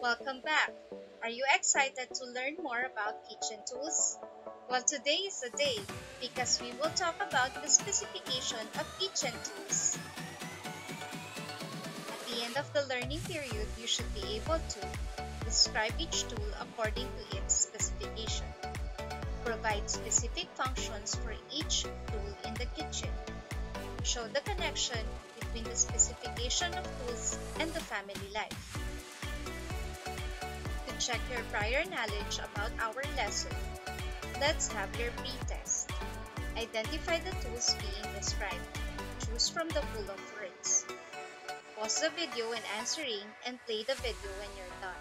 Welcome back. Are you excited to learn more about kitchen tools? Well, today is the day because we will talk about the specification of kitchen tools. At the end of the learning period, you should be able to describe each tool according to its specification, provide specific functions for each tool in the kitchen, show the connection between the specification of tools and the family life check your prior knowledge about our lesson. Let's have your pre-test. Identify the tools being described. Choose from the pool of words. Pause the video when answering and play the video when you're done.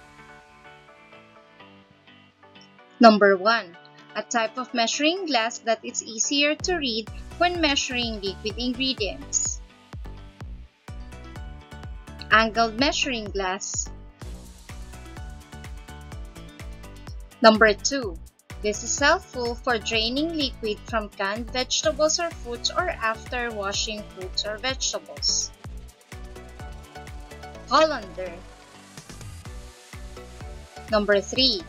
Number 1. A type of measuring glass that is easier to read when measuring liquid ingredients. Angled measuring glass Number 2. This is helpful for draining liquid from canned vegetables or fruits or after washing fruits or vegetables. Colander Number 3.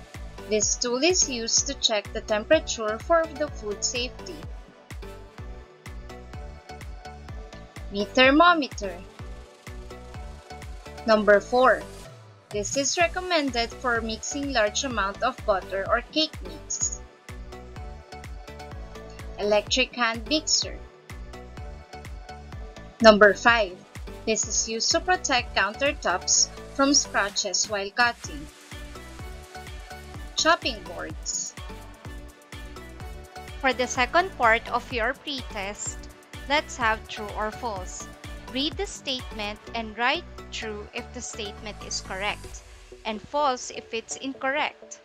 This tool is used to check the temperature for the food safety. Meat thermometer Number 4. This is recommended for mixing large amount of butter or cake mix. Electric hand mixer. Number 5. This is used to protect countertops from scratches while cutting. Chopping boards. For the second part of your pretest, let's have true or false. Read the statement and write true if the statement is correct and false if it's incorrect.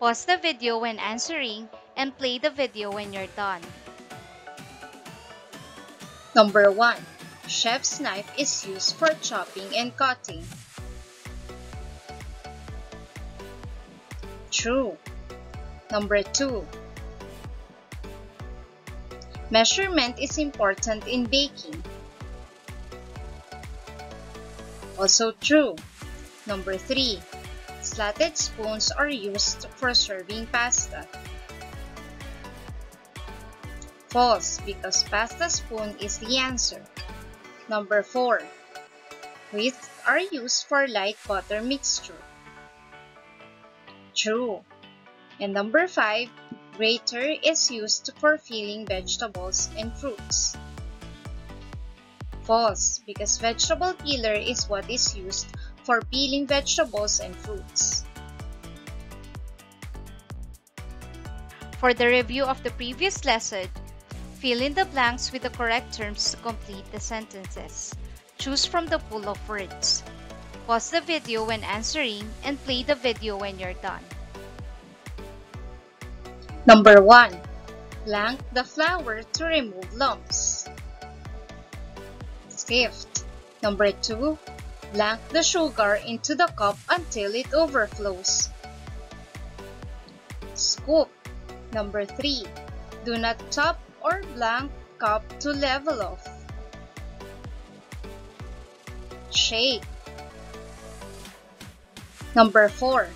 Pause the video when answering and play the video when you're done. Number 1. Chef's knife is used for chopping and cutting. True. Number 2. Measurement is important in baking. Also true. Number 3. Slatted spoons are used for serving pasta. False, because pasta spoon is the answer. Number 4. Whisks are used for light butter mixture. True. And number 5. Grater is used for filling vegetables and fruits. False, because vegetable peeler is what is used for peeling vegetables and fruits. For the review of the previous lesson, fill in the blanks with the correct terms to complete the sentences. Choose from the pool of words. Pause the video when answering and play the video when you're done. Number 1. Blank the flour to remove lumps. Sift. Number 2. Blank the sugar into the cup until it overflows. Scoop. Number 3. Do not top or blank cup to level off. Shake. Number 4.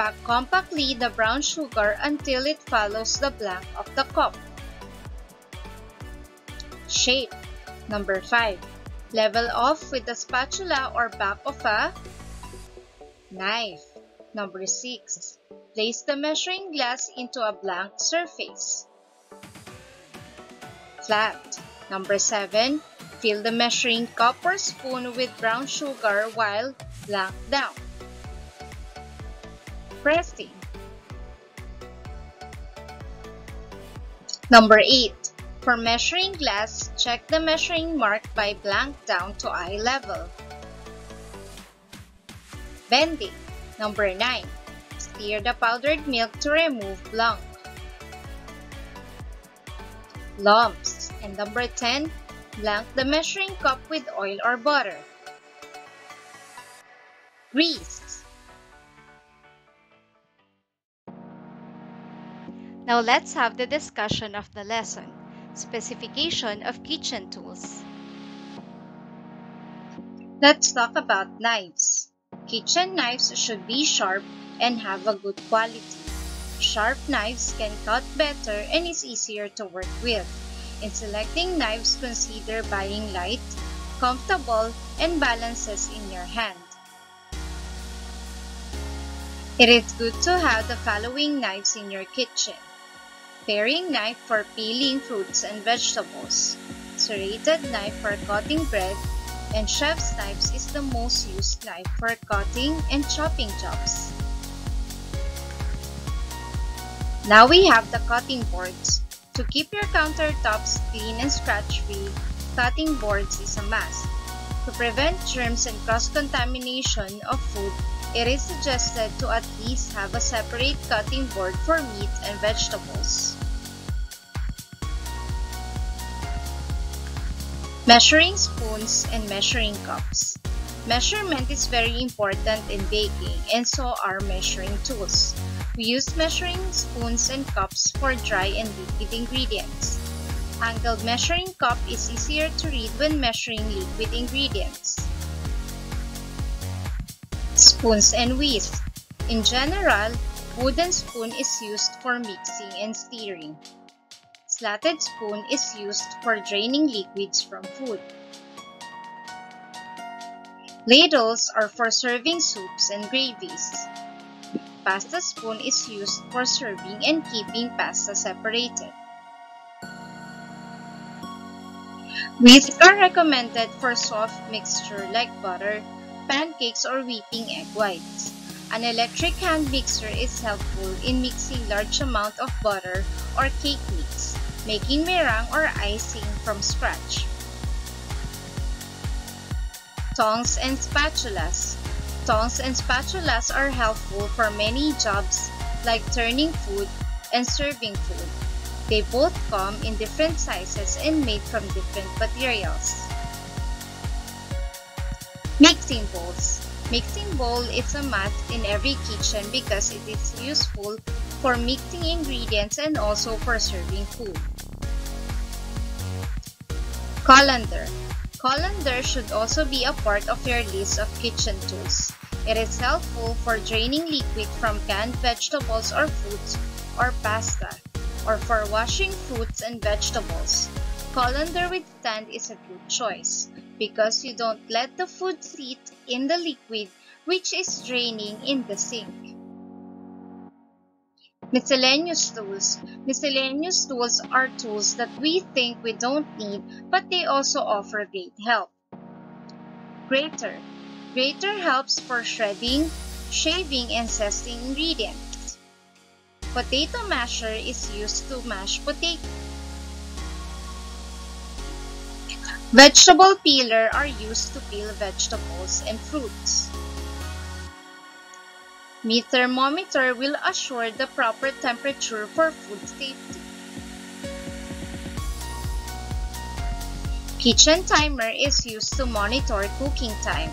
Pack compactly the brown sugar until it follows the blank of the cup. Shape. Number 5. Level off with the spatula or back of a knife. Number 6. Place the measuring glass into a blank surface. Flat. Number 7. Fill the measuring cup or spoon with brown sugar while blank down pressing. Number 8. For measuring glass, check the measuring mark by blank down to eye level. Bending. Number 9. Stir the powdered milk to remove blank. Lumps. And number 10. Blank the measuring cup with oil or butter. Grease. Now let's have the discussion of the lesson. Specification of kitchen tools. Let's talk about knives. Kitchen knives should be sharp and have a good quality. Sharp knives can cut better and is easier to work with. In selecting knives, consider buying light, comfortable, and balances in your hand. It is good to have the following knives in your kitchen. Paring knife for peeling fruits and vegetables. Serrated knife for cutting bread. And chef's knives is the most used knife for cutting and chopping jobs. Now we have the cutting boards. To keep your countertops clean and scratch-free, cutting boards is a must. To prevent germs and cross-contamination of food, it is suggested to at least have a separate cutting board for meat and vegetables. Measuring spoons and measuring cups. Measurement is very important in baking and so are measuring tools. We use measuring spoons and cups for dry and liquid ingredients. Angled measuring cup is easier to read when measuring liquid ingredients. Spoons and whisk. In general, wooden spoon is used for mixing and stirring. Slatted spoon is used for draining liquids from food. Ladles are for serving soups and gravies. Pasta spoon is used for serving and keeping pasta separated. Whisks are recommended for soft mixture like butter, pancakes, or whipping egg whites. An electric hand mixer is helpful in mixing large amount of butter or cake mix making meringue or icing from scratch. Tongs and spatulas. Tongs and spatulas are helpful for many jobs like turning food and serving food. They both come in different sizes and made from different materials. Mixing bowls. Mixing bowl is a must in every kitchen because it is useful for mixing ingredients and also for serving food. Colander. Colander should also be a part of your list of kitchen tools. It is helpful for draining liquid from canned vegetables or fruits or pasta, or for washing fruits and vegetables. Colander with stand is a good choice because you don't let the food sit in the liquid which is draining in the sink. Miscellaneous tools. Miscellaneous tools are tools that we think we don't need but they also offer great help. Grater. Grater helps for shredding, shaving, and zesting ingredients. Potato masher is used to mash potato. Vegetable peeler are used to peel vegetables and fruits. Meat thermometer will assure the proper temperature for food safety. Kitchen timer is used to monitor cooking time.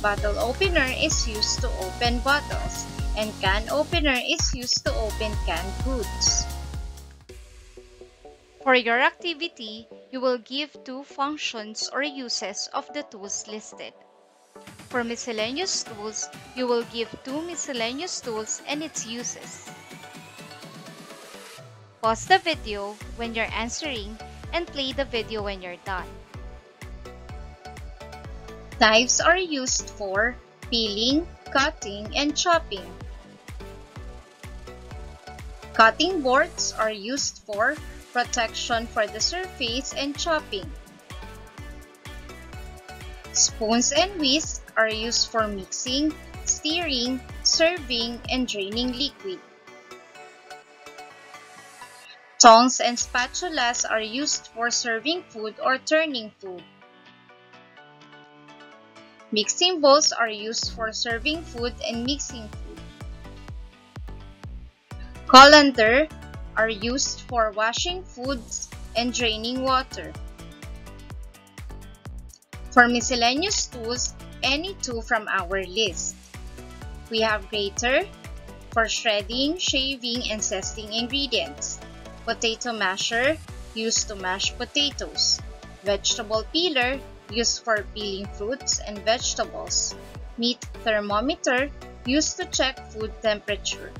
Bottle opener is used to open bottles, and can opener is used to open canned goods. For your activity, you will give two functions or uses of the tools listed. For miscellaneous tools, you will give two miscellaneous tools and its uses. Pause the video when you're answering and play the video when you're done. Knives are used for peeling, cutting, and chopping. Cutting boards are used for protection for the surface and chopping. Spoons and whisks are used for mixing, stirring, serving, and draining liquid. Tongs and spatulas are used for serving food or turning food. Mixing bowls are used for serving food and mixing food. Colander are used for washing foods and draining water. For miscellaneous tools, any two from our list. We have grater for shredding, shaving, and zesting ingredients. Potato masher used to mash potatoes. Vegetable peeler used for peeling fruits and vegetables. Meat thermometer used to check food temperature.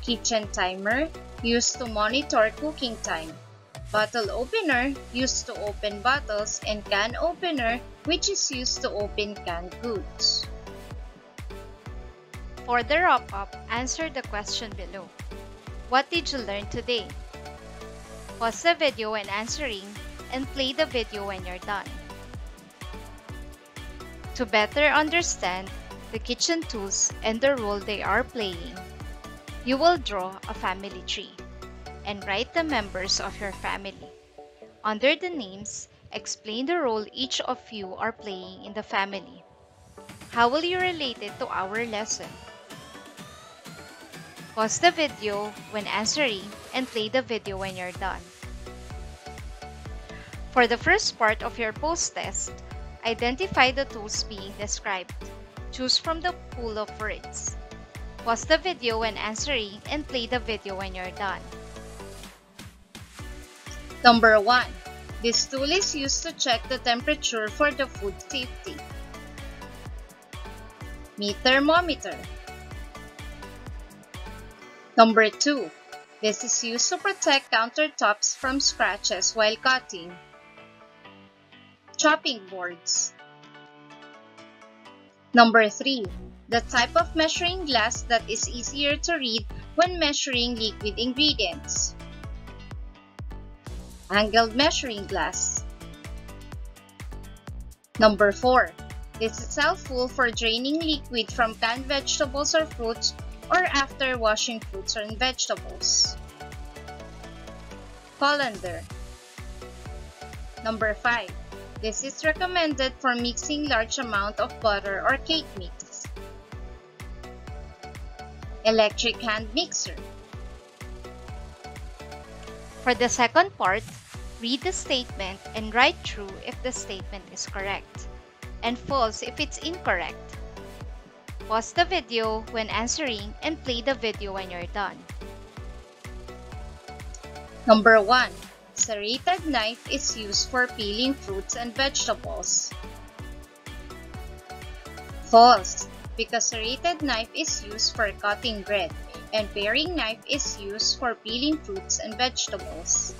Kitchen timer used to monitor cooking time. Bottle opener used to open bottles and can opener which is used to open canned goods. For the wrap-up, answer the question below. What did you learn today? Pause the video when answering and play the video when you're done. To better understand the kitchen tools and the role they are playing, you will draw a family tree and write the members of your family. Under the names, explain the role each of you are playing in the family. How will you relate it to our lesson? Pause the video when answering and play the video when you're done. For the first part of your post-test, identify the tools being described. Choose from the pool of words. Pause the video when answering and play the video when you're done. Number 1. This tool is used to check the temperature for the food safety. Meat thermometer. Number 2. This is used to protect countertops from scratches while cutting. Chopping boards. Number 3. The type of measuring glass that is easier to read when measuring liquid ingredients. Angled measuring glass. Number 4. This is helpful for draining liquid from canned vegetables or fruits or after washing fruits and vegetables. Colander. Number 5. This is recommended for mixing large amount of butter or cake mix. Electric hand mixer. For the second part, read the statement and write true if the statement is correct, and false if it's incorrect. Pause the video when answering and play the video when you're done. Number 1. Serrated knife is used for peeling fruits and vegetables. False, because serrated knife is used for cutting bread and paring knife is used for peeling fruits and vegetables.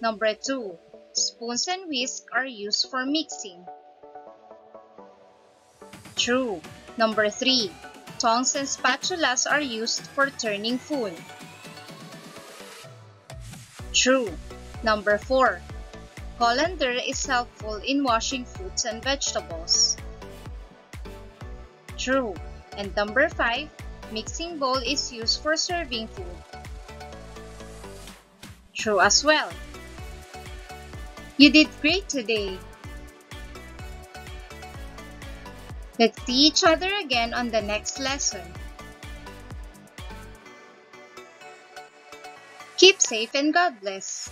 Number 2. Spoons and whisk are used for mixing. True, Number 3. Tongs and spatulas are used for turning food. True. Number 4. Colander is helpful in washing fruits and vegetables. True. And number 5. Mixing bowl is used for serving food. True as well. You did great today. Let's see each other again on the next lesson. Keep safe and God bless.